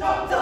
jump, jump.